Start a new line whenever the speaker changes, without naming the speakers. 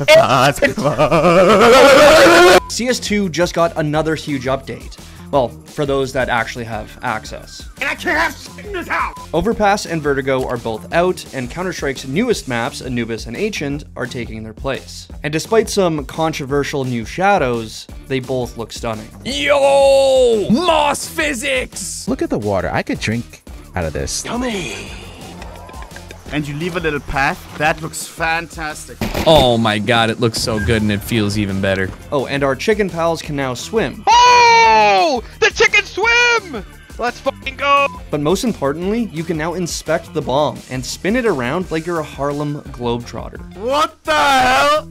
CS2 just got another huge update. Well, for those that actually have access.
And I can't have in this house!
Overpass and Vertigo are both out, and Counter-Strike's newest maps, Anubis and Ancient, are taking their place. And despite some controversial new shadows, they both look stunning.
Yo! Moss physics!
Look at the water. I could drink out of this.
And you leave a little path? That looks fantastic.
Oh my god, it looks so good and it feels even better.
Oh, and our chicken pals can now swim.
Oh! The chicken swim! Let's fucking go!
But most importantly, you can now inspect the bomb and spin it around like you're a Harlem Globetrotter.
What the hell?